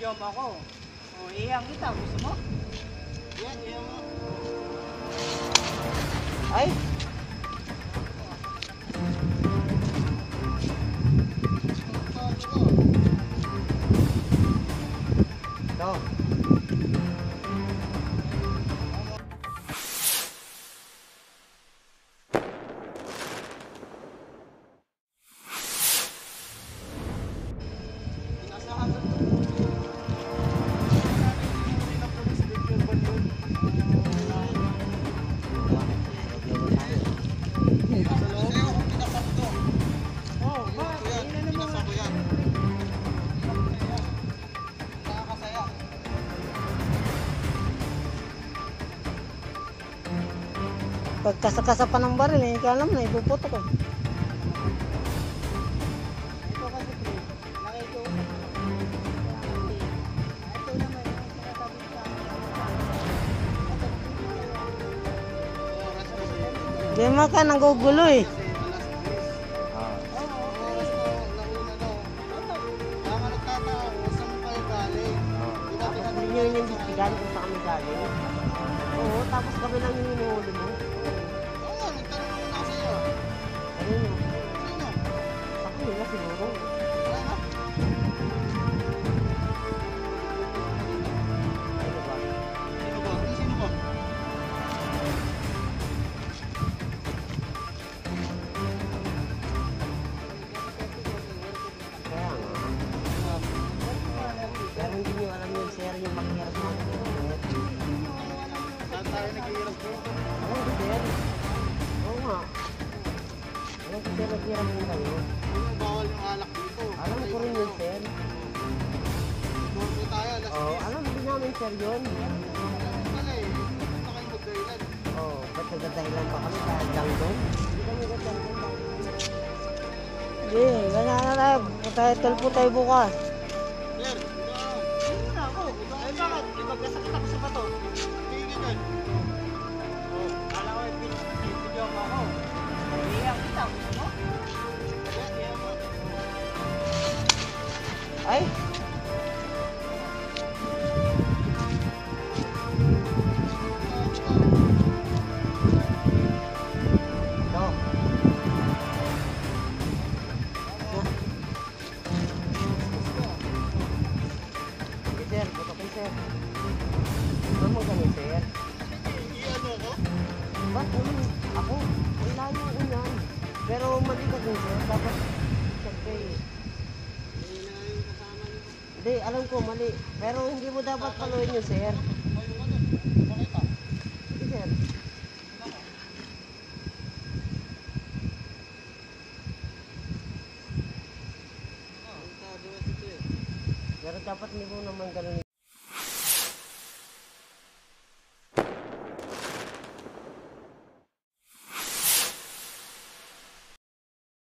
Mo ako. O, iyang kita. Gusto mo? Yan, yan mo. Ay! Pagkasakasa pa ng baril, eh, ikaw alam na, ipuputo ko. Ito kasi, pre. Nakikiusap ko. Ito naman yung sinasabi sa Di mo ka nanggugulo eh. Nyo yung bigyan kung saan kami galing. Oo, tapos kami lang yung hinuhuli mo. Ayun yun. Sa kanila siguro. Ano ba? Kaya nga. Pero Alam sir, naghirap mo kayo. Alam ko rin yun, sir. Oo, alam din namin, sir, yun. Oo, ba't nagdadahilan pa kami lang doon? Hindi kami nagdadahilan. Hindi, ganyan na tayo. Title po tayo bukas. Hindi na ako. Ay, bakit? Di ba kasakit ako sa bato? Oo, kala ko, ano? Ako? Layo ko yan. Pero mali ka din, sir. Dapat, siyempre, hindi, alam ko, mali. Pero hindi mo dapat paluin yun, sir. Sige, sir. Pero dapat hindi mo naman ganun